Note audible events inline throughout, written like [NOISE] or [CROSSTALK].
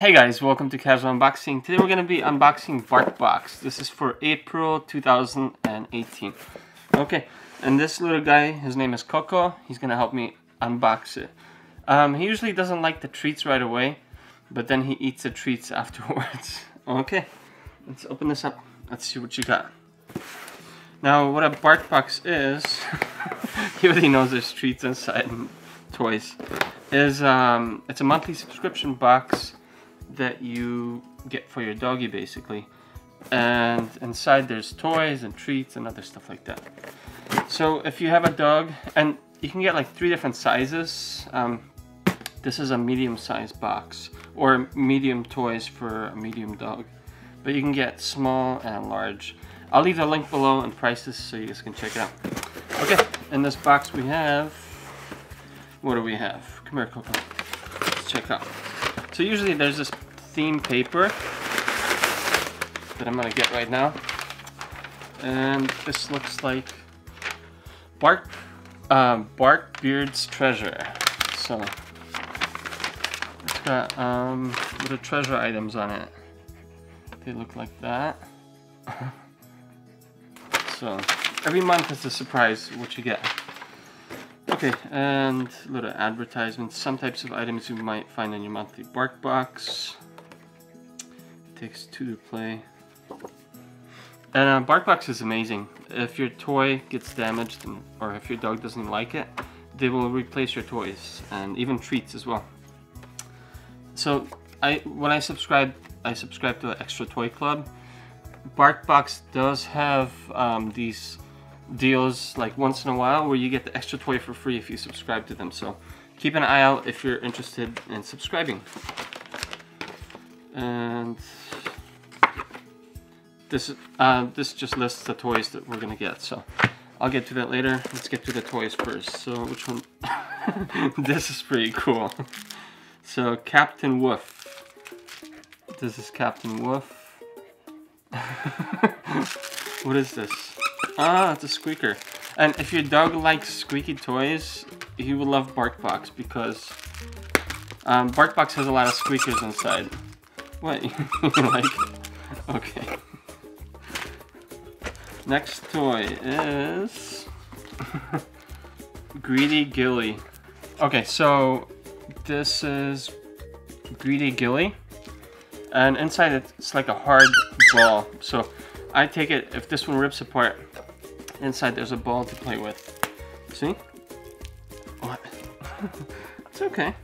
Hey guys, welcome to Casual Unboxing. Today we're going to be unboxing BarkBox. This is for April 2018. Okay, and this little guy, his name is Coco. He's going to help me unbox it. Um, he usually doesn't like the treats right away, but then he eats the treats [LAUGHS] afterwards. okay, let's open this up. Let's see what you got. Now, what a BarkBox is, [LAUGHS] he already knows there's treats inside and toys, is um, it's a monthly subscription box that you get for your doggy basically. And inside there's toys and treats and other stuff like that. So if you have a dog, and you can get like three different sizes. Um, this is a medium sized box or medium toys for a medium dog. But you can get small and large. I'll leave the link below and prices so you guys can check it out. Okay, in this box we have, what do we have? Come here, Coco. Let's check out. So usually there's this theme paper that I'm gonna get right now. And this looks like Bark, Bark Beard's Treasure. So it's got um, little treasure items on it. They look like that. [LAUGHS] so every month is a surprise what you get. Okay, and a little advertisements. Some types of items you might find in your monthly bark box. It takes two to play. And uh, BarkBox is amazing. If your toy gets damaged and, or if your dog doesn't like it, they will replace your toys and even treats as well. So I when I subscribe, I subscribe to an Extra Toy Club. BarkBox does have um, these deals like once in a while where you get the extra toy for free if you subscribe to them. So keep an eye out if you're interested in subscribing. And this uh, this just lists the toys that we're gonna get. So I'll get to that later. Let's get to the toys first. So which one? [LAUGHS] this is pretty cool. So Captain Woof. This is Captain Woof. [LAUGHS] what is this? Ah, it's a squeaker. And if your dog likes squeaky toys, he will love BarkBox because um, BarkBox has a lot of squeakers inside. What? you [LAUGHS] like? Okay. Next toy is [LAUGHS] Greedy Gilly. Okay, so this is Greedy Gilly, and inside it's like a hard ball. So I take it if this one rips apart, Inside there's a ball to play with. See? What? [LAUGHS] it's okay.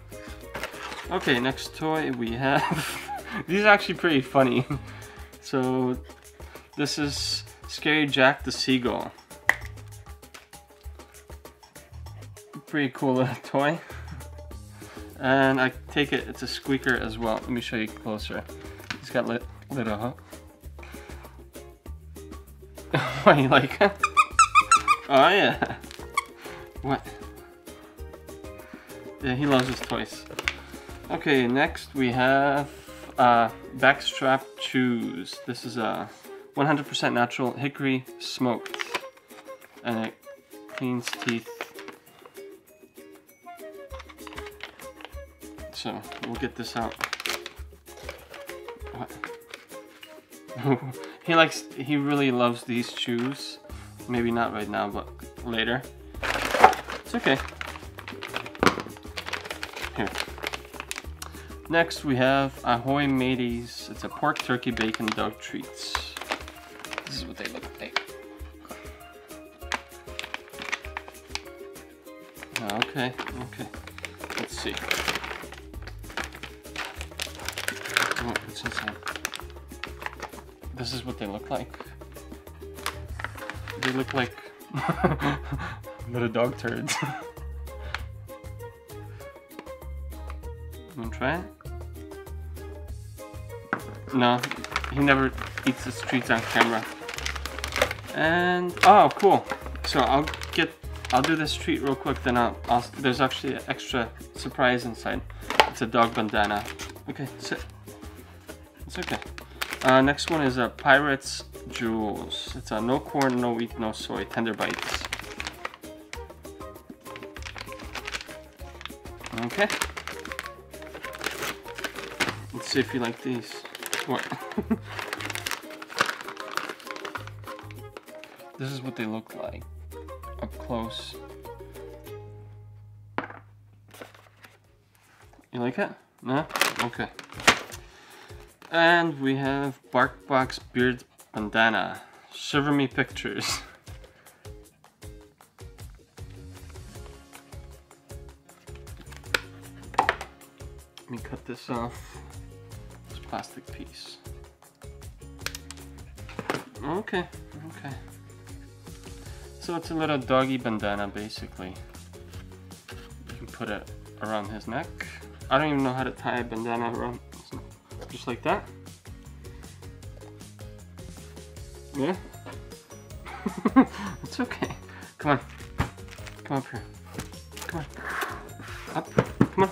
Okay, next toy we have... [LAUGHS] These are actually pretty funny. so, this is Scary Jack the Seagull. Pretty cool little toy. And I take it, it's a squeaker as well. Let me show you closer. He's got lit, little hook. [LAUGHS] Why you like? Oh yeah. What? Yeah, he loves his toys. Okay, next we have uh, Backstrap Chews. This is a 100% natural hickory smoked. And it cleans teeth. So, we'll get this out. What? [LAUGHS] he likes, he really loves these chews. Maybe not right now, but later. It's okay. Here. Next we have Ahoy Mateys. It's a pork turkey bacon dog treats. This is what they look like. Ah, okay, okay. Let's see. Oh, what's inside? This is what they look like. They look like [LAUGHS] little dog turds. [LAUGHS] Wanna try it? No, he never eats the treats on camera. And, oh, cool. So I'll get, I'll do this treat real quick, then I'll, I'll there's actually an extra surprise inside. It's a dog bandana. Okay, sit. It's okay. Uh, next one is a Pirates Jewels. It's a no corn, no wheat, no soy, tender bites. Okay. Let's see if you like these. What? [LAUGHS] this is what they look like up close. You like it? No? Okay. And we have Barkbox Beard Bandana. Shiver me pictures. Let me cut this off. This plastic piece. Okay, okay. So it's a little doggy bandana basically. You can put it around his neck. I don't even know how to tie a bandana around, just like that. Yeah? [LAUGHS] it's okay. Come on. Come up here. Come on. Up. Come on.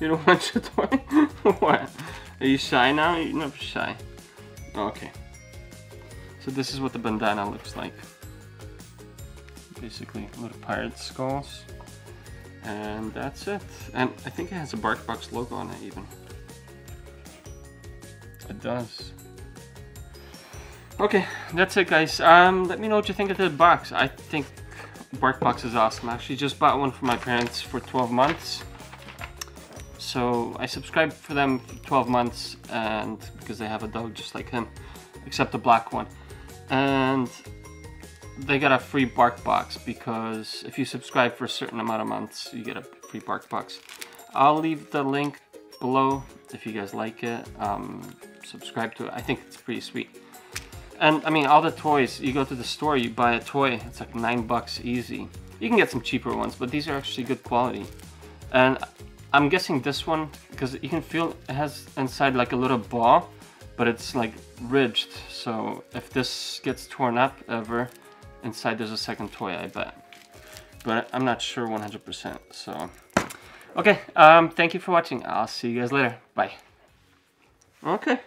You don't [LAUGHS] want your toy? [LAUGHS] what? Are you shy now? You're not shy. Oh, okay. So this is what the bandana looks like. Basically, little pirate skulls. And that's it. And I think it has a BarkBox logo on it even. It does. Okay, that's it guys. Um, let me know what you think of the box. I think BarkBox is awesome. I actually just bought one for my parents for 12 months. So I subscribed for them for 12 months and because they have a dog just like him, except the black one. And they got a free BarkBox because if you subscribe for a certain amount of months, you get a free BarkBox. I'll leave the link below if you guys like it. Um, subscribe to it. I think it's pretty sweet. And I mean, all the toys, you go to the store, you buy a toy, it's like nine bucks easy. You can get some cheaper ones, but these are actually good quality. And I'm guessing this one, because you can feel it has inside like a little ball, but it's like ridged. So if this gets torn up ever, inside there's a second toy, I bet. But I'm not sure 100%, so. Okay, um, thank you for watching. I'll see you guys later. Bye. Okay.